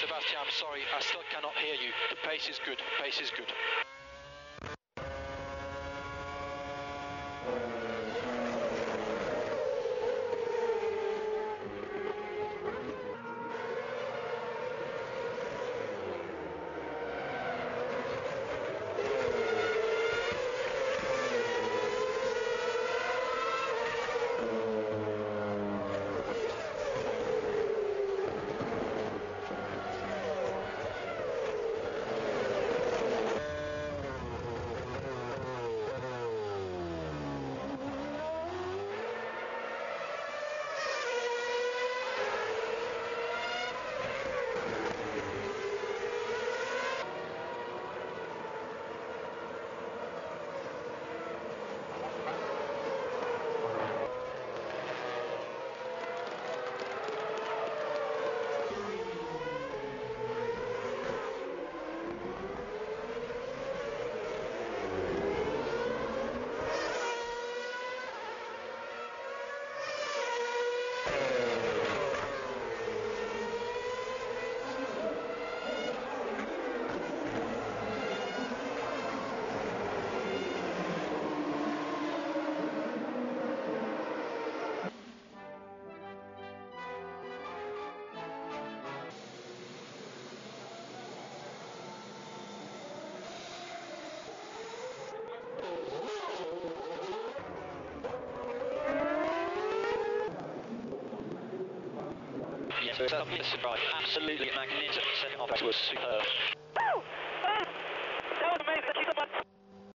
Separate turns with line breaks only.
Sebastian, I'm sorry, I still cannot hear you. The pace is good, pace is good.
Absolutely magnificent. Off was superb.